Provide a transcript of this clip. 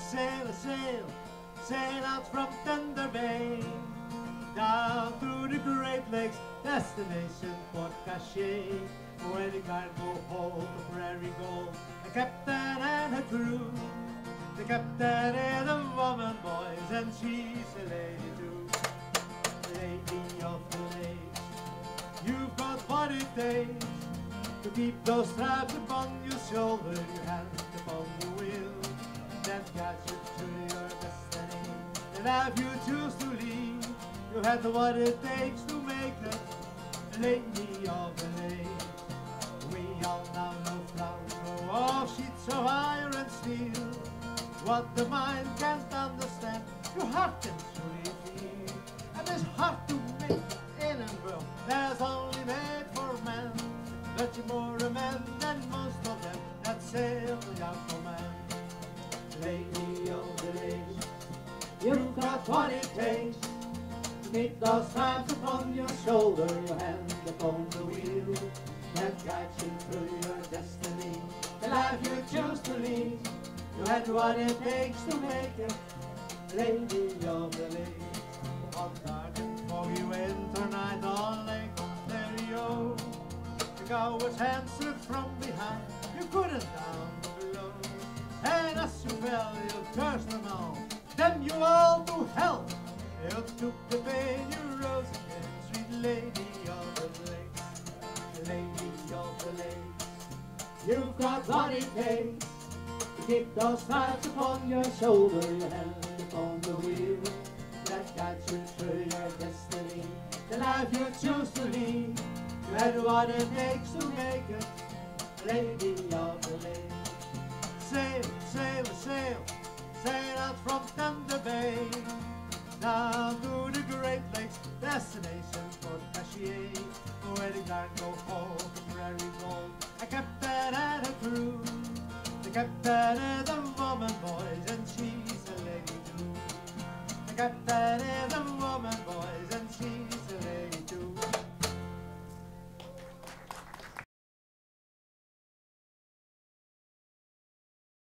sail, a sail, sail out from Thunder Bay. Down through the Great Lakes, destination Port Cartier. Where the cargo hold the prairie gold, a captain and a crew. The captain is a woman, boys, and she's a lady too. Lady of the lakes, you've got what it takes to keep those straps upon your shoulder, And if you choose to leave, you have the what it takes to make a lady of the lake. We all now know grow off sheets of iron and steel. What the mind can't understand, your heart can truly feel. And it's hard to make in a world that's only made for men. But you're more a man than most of them that sail the Aquaman. Lady you've got what it takes to keep those stripes upon your shoulder, your hand upon the wheel that guides you through your destiny. The life you choose to lead, you had what it takes to make it. Lady of the lake, on dark and foggy winter night on Lake Ontario. The cow was answered from behind, then you all to hell. You took the you rose again, sweet lady of the lakes, lady of the lakes. You've got what it takes to keep those stripes upon your shoulder, your hand upon the wheel that guides you through your destiny. The life you choose to lead, you had what it takes to make it, lady of the lake. Destination Port Cartier, where the cargo hold the prairie gold, a captain and a crew. The captain is a woman, boys, and she's a lady too. The captain is a woman, boys, and she's